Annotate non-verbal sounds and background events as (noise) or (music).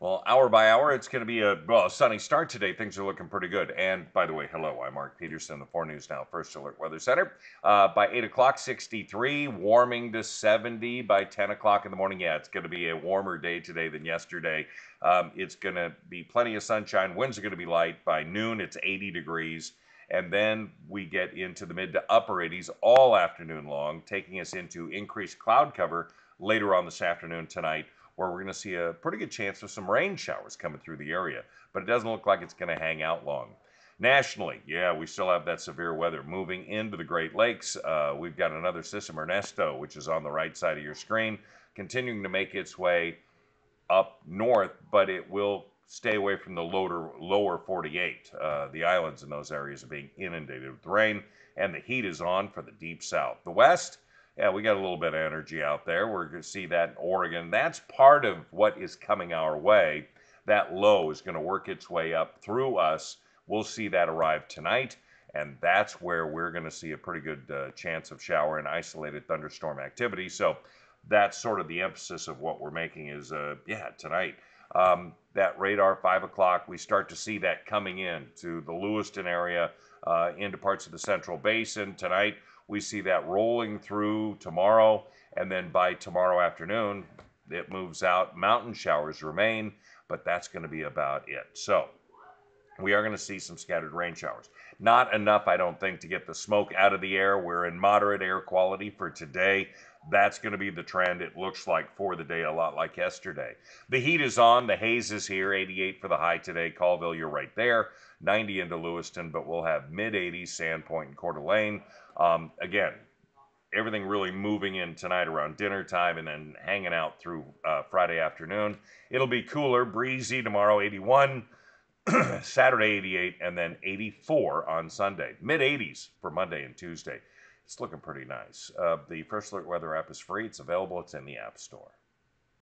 Well, hour by hour, it's going to be a well a sunny start today. Things are looking pretty good. And by the way, hello, I'm Mark Peterson, the 4 News Now First Alert Weather Center. Uh, by 8 o'clock, 63, warming to 70 by 10 o'clock in the morning. Yeah, it's going to be a warmer day today than yesterday. Um, it's going to be plenty of sunshine. Winds are going to be light. By noon, it's 80 degrees. And then we get into the mid to upper 80s all afternoon long, taking us into increased cloud cover later on this afternoon tonight where we're going to see a pretty good chance of some rain showers coming through the area, but it doesn't look like it's going to hang out long. Nationally, yeah, we still have that severe weather moving into the Great Lakes. Uh, we've got another system, Ernesto, which is on the right side of your screen, continuing to make its way up north, but it will stay away from the lower, lower 48. Uh, the islands in those areas are being inundated with rain, and the heat is on for the deep south. The west, yeah, we got a little bit of energy out there. We're going to see that in Oregon. That's part of what is coming our way. That low is going to work its way up through us. We'll see that arrive tonight, and that's where we're going to see a pretty good uh, chance of shower and isolated thunderstorm activity. So that's sort of the emphasis of what we're making is, uh, yeah, tonight. Um, that radar, 5 o'clock, we start to see that coming in to the Lewiston area, uh, into parts of the Central Basin. Tonight, we see that rolling through tomorrow, and then by tomorrow afternoon, it moves out. Mountain showers remain, but that's going to be about it. So, we are going to see some scattered rain showers. Not enough, I don't think, to get the smoke out of the air. We're in moderate air quality for today. That's going to be the trend, it looks like, for the day, a lot like yesterday. The heat is on. The haze is here. 88 for the high today. Colville, you're right there. 90 into Lewiston, but we'll have mid 80s, Sandpoint and Coeur d'Alene. Um, again, everything really moving in tonight around dinner time and then hanging out through uh, Friday afternoon. It'll be cooler, breezy tomorrow, 81. (coughs) Saturday 88 and then 84 on Sunday. Mid 80s for Monday and Tuesday. It's looking pretty nice. Uh, the First Alert Weather app is free. It's available. It's in the App Store.